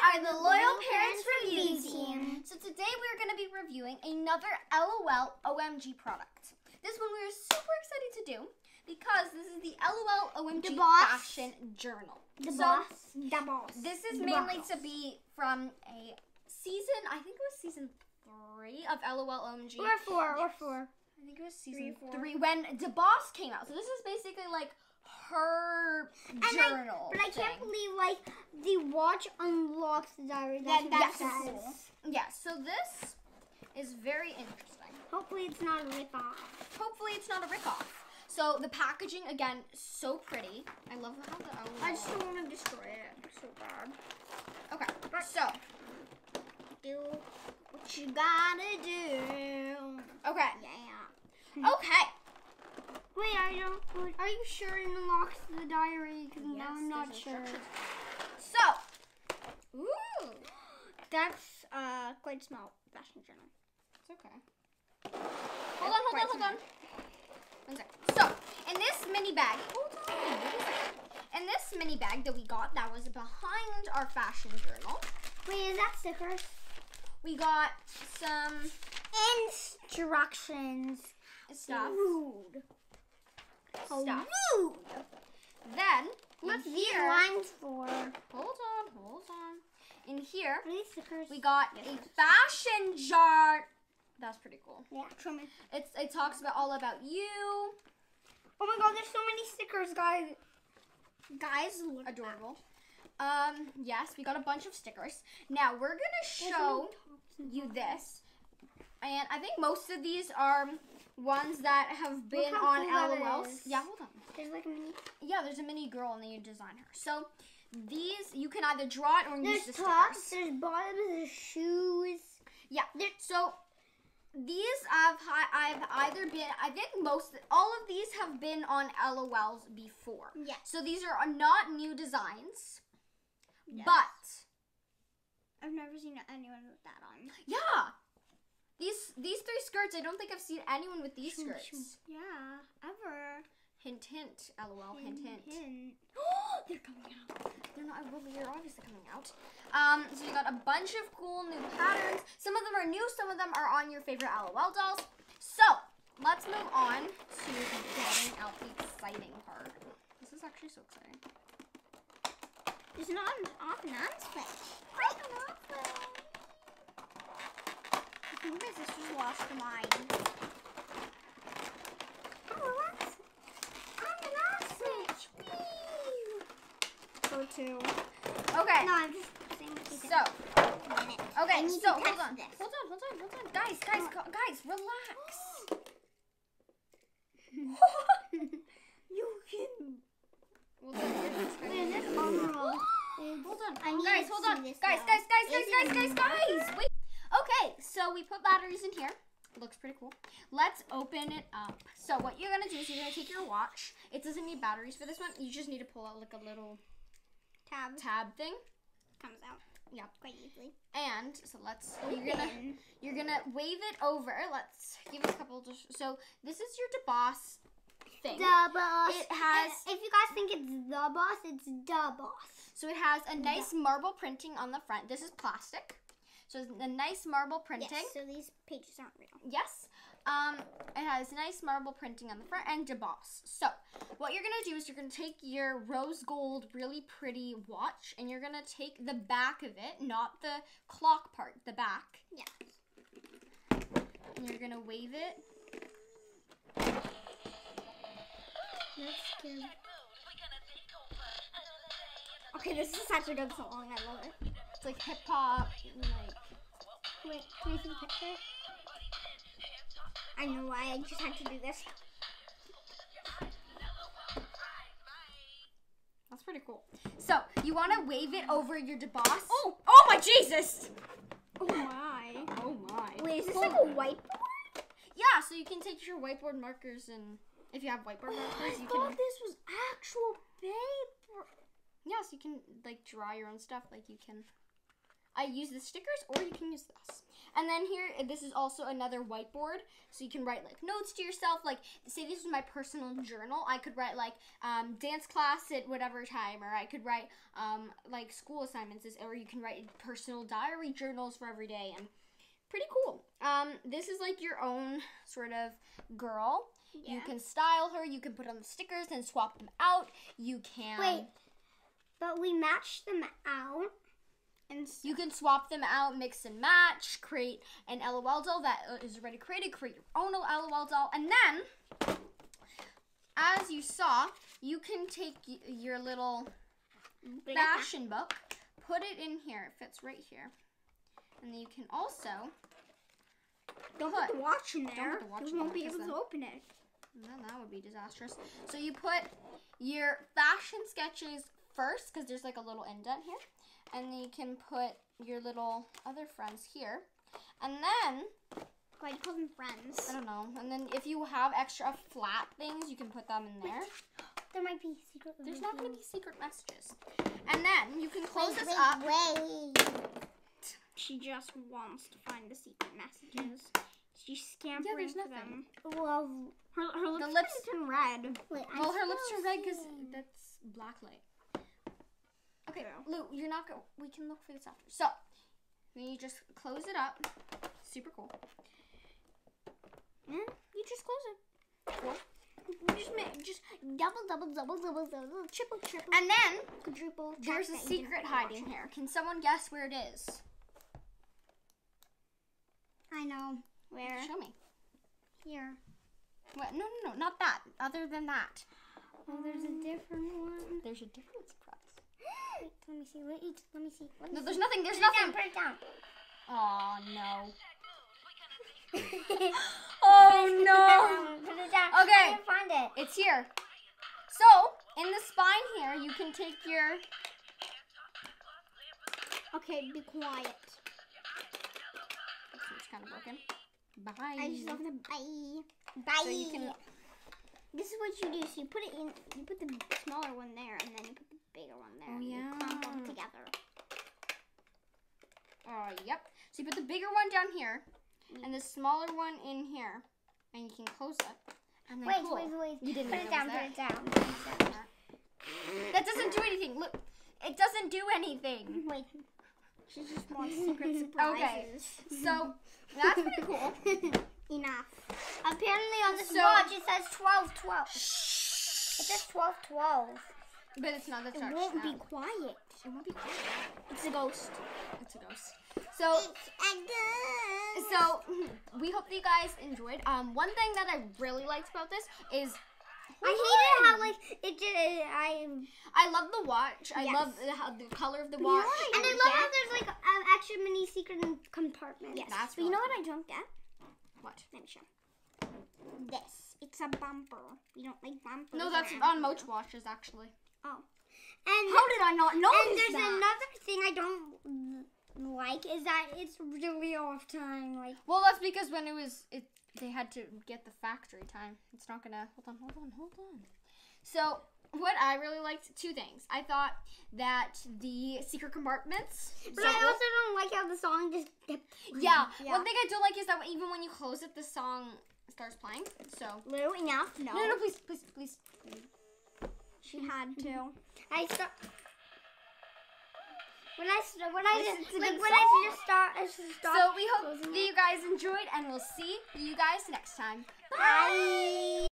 are the Loyal Parents Review Team. So today we're going to be reviewing another LOL OMG product. This one we are super excited to do because this is the LOL OMG The. Fashion Journal. The So, boss. The boss. This is The mainly boss. to be from a season, I think it was season three of LOL OMG. Or four. Or four. I think it was season Three, four. three when The Boss came out. So this is basically like her I- journal. But I can't believe like the watch unlocks the diary. That's That- that's it cool. Yeah, so this is very interesting. Hopefully it's not a rip off. Hopefully it's not a ripoff. So the packaging again, so pretty. I love how the I just don't want to destroy it so bad. Okay, so Do what you gotta do. okay, Yeah. okay. Wait, I don't. Are you sure it unlocks the diary? Because now I'm not sure. So, Ooh, that's uh quite small fashion journal. it's okay. Hold on, hold on, hold on. One sec. So, in this mini bag, hold on, wait a second. In this mini bag that we got, that was behind our fashion journal, Wait, is that stickers? we got some Instructions. stuff. Rude. Stuff. Rude. Then, What's in here, lines for? hold on, hold on. In here, Are these stickers? we got a fashion jar. That's pretty cool. Yeah, me. It's it talks about all about you. Oh my god, there's so many stickers, guys. Guys, look Adorable. Um, yes, we got a bunch of stickers. Now we're gonna show you this, and I think most of these are ones that have been on cool LOLs. Yeah, hold on. There's like a mini. Yeah, there's a mini girl and then you design her. So these you can either draw it or use There's the tops, stickers. there's bottoms, there's shoes. Yeah. So these I've I've either been I think most all of these have been on LOLs before. Yeah. So these are uh, not new designs, Yes. but I've never seen anyone with that on. yeah. These these three skirts, I don't think I've seen anyone with these skirts. Yeah, ever. Hint hint. LOL. Hint hint. hint. They're coming out. They're not. Well, they're obviously coming out. Um, so you got a bunch of cool new patterns. Some of them are new. Some of them are on your favorite LOL dolls. So let's move on to getting out the exciting part. This is actually so exciting. It's not off and on announcement. I think my sister's lost her mind. Oh, that's announcement. Go to. Okay. No, I'm just saying So okay. So hold on. this. Hold on. Hold on. Hold on. Guys. Guys. gu- Guys. Relax. you can. We'll this. Wait, this. Hold on. Guys, hold on. Guys, guys, guys, guys, guys, guys, guys. Wait. Okay, so we put batteries in here. Looks pretty cool. Let's open it up. So what you're gonna do is you're gonna take your watch. It doesn't need batteries for this one. You just need to pull out like a little Tab tab thing. comes out. Yeah. Quite easily. And so let's you're gonna you're gonna wave it over. Let's give it a couple. Just, so this is your Da Boss thing. The boss. It has- If you guys think it's the boss, it's the boss. So it has a nice marble printing on the front. This is plastic. So it's a nice marble printing. Yes. So these pages aren't real. Yes. Um, it has nice marble printing on the front and Da Boss. So, what you're gonna do is you're gonna take your rose gold, really pretty watch, and you're gonna take the back of it, not the clock part, the back, Yeah. and you're gonna wave it. Let's. Okay, this is such a good song. I love it. It's like hip hop, like Wait, can I see the picture? I know why I just had to do this. that's pretty cool. So you want to wave it over your Da Boss. Oh, oh my Jesus! Oh my. Oh my. Wait, is this Hold like a whiteboard? Yeah, so you can take your whiteboard markers and if you have whiteboard oh, markers, you can. this was actual paper. Yes, you can like draw your own stuff. Like you can. I use the stickers, or you can use this. And then here, this is also another whiteboard, so you can write like notes to yourself. Like, say this is my personal journal, I could write like um, dance class at whatever time, or I could write um, like school assignments, or you can write personal diary journals for every day, and pretty cool. Um, this is like your own sort of girl. Yeah. You can style her. You can put on the stickers and swap them out. You can. Wait, but we matched them out, and You can swap them out, mix and match, create an LOL doll that uh, already created, create your own LOL doll, and then, as you saw, you can take your little fashion book, put it in here. It fits right here. And then you can also, don't put- put the watch in put there. the watch in won't be able to open it. then that would be disastrous. So you put your fashion sketches first, because there's like a little indent here. And then you can put your little other friends here. And then Why do you call them friends? I don't know. And then if you have extra flat things, you can put them in there. There might be secret. There's not going to be secret messages. And then you can close this wait, up. Wait. She just wants to find the secret messages. She's scampering there's for nothing. them. Well, her, her lips, lips- turn red. Wait, Well, her lips are red because that's black light. Okay, Yeah. Lou, you're not going. We can look for this after. So, then you just close it up. Super cool. Yeah, you just close it. Cool. Just make, just double, double, double, double, double, triple, triple, And then quadruple. there's a check that you secret hiding here. Can someone guess where it is? I know. Where? Show me. Here. What? No, no, no, not that. Other than that, Oh, there's a different one. there's a different surprise. Let me see. Let me see. Let me No, see. there's nothing. There's Put it down, nothing. put it down. Oh no. Oh no. Put it down. Okay. Find it. It's here. So, in the spine here, you can take your. Okay, be quiet. It's kind of broken. Bye. I just love the bye. Bye. So you can- This is what you do. So you put it in. You put the smaller one there, and then you put the bigger one there. Oh, and You clump them yeah. together. Oh, yep. So you put the bigger one down here, and the smaller one in here, and you can close it. And then Wait, cool. wait, wait. You didn't put it down. Put it down. Put it down. That doesn't do anything. Look, it doesn't do anything. Wait. She just wants secret surprises. Okay. So that's pretty cool. Enough. Apparently on this So- watch it says 12 12. It says 12 12. But it's not. That's It won't now. be quiet. It won't be quiet. It's a ghost. It's a ghost. So a ghost. So we hope that you guys enjoyed. Um, one thing that I really liked about this is I hated how like it did. I I love the watch. I Yes. love the, how, the color of the You know watch. and I love how there's like um, extra mini secret compartments. Yes, that's but you know what I don't get? What? Let me show. This. It's a bumper. We don't like bumpers. No, that's around on most watches actually. Oh. And How did I not know and there's another thing I don't like is that it's really off time. Like Well, that's because when it was it, they had to get the factory time. It's not gonna. Hold on, hold on, hold on. So what I really liked, two things. I thought that the secret compartments. But so I also don't like how the song just. Yeah, one thing I do like is that even when you close it, the song starts playing. So Little enough. No. no, no, please, please, please. She had mm-hmm. to. I start. When I when I just like when I just start, I just stop. So we hope that you guys enjoyed, and we'll see you guys next time. Bye.